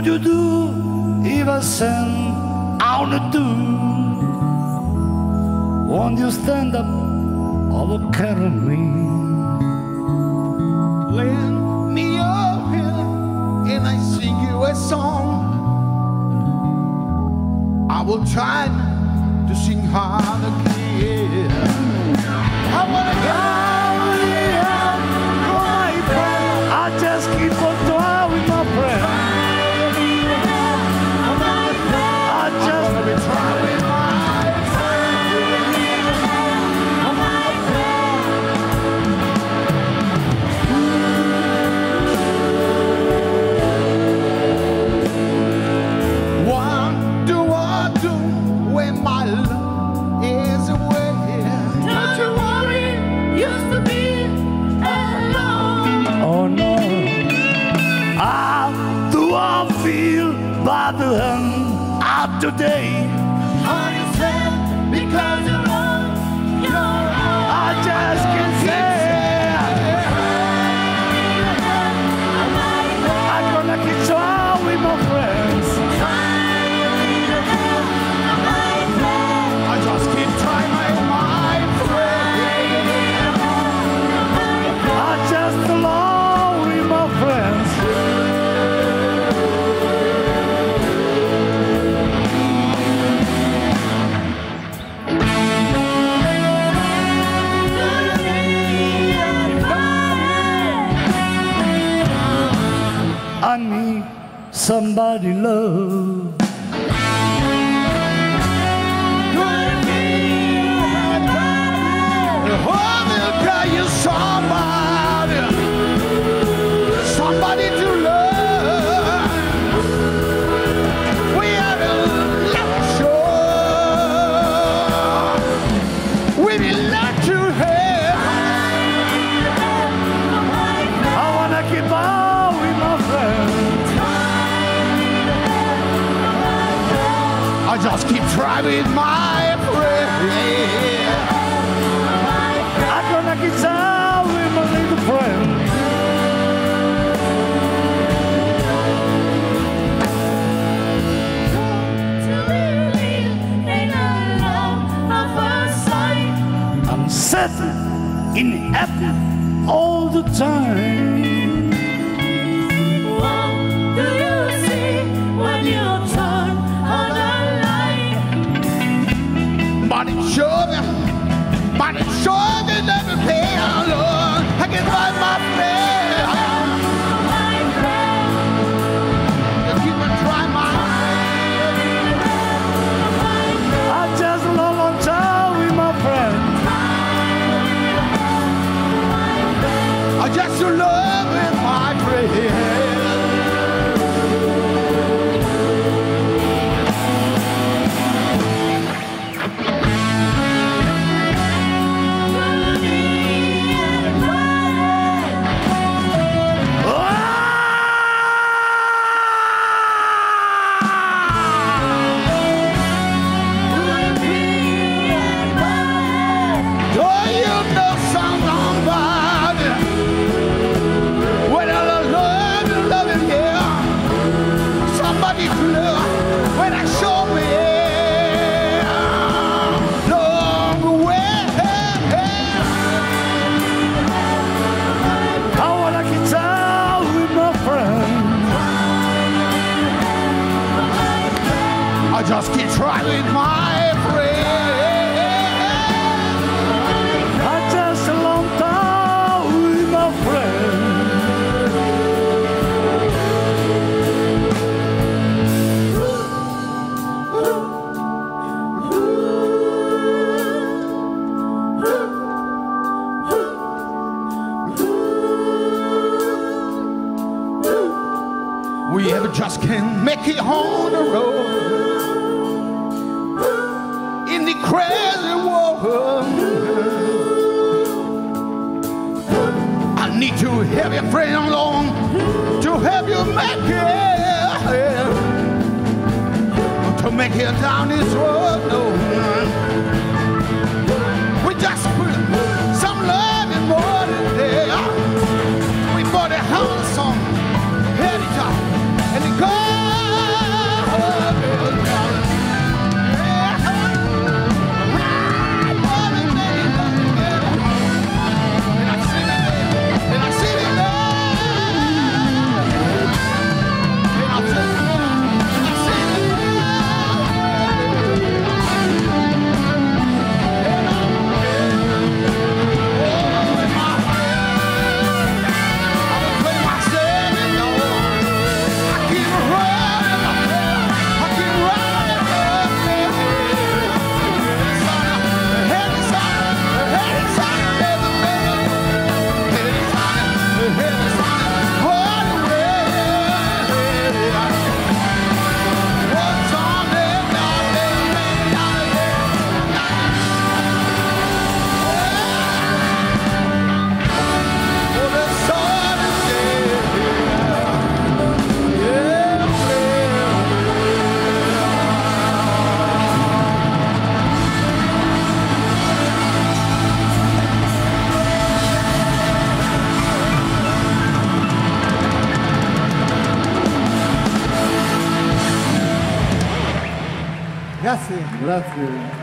du du i var sen Aune du Won't you stand up or carry me Lend me your hand and I sing you a song. I will try to sing hard again. I wanna Carry by the end of today Understand because you're on your own. I just can't say just keep with my friend. I'm gonna keep on with my little friend I'm set in heaven all the time But it sure, just can't make it on the road in the crazy world. I need to have a friend along to help you make it, to make it down this road. No. Grazie. Grazie.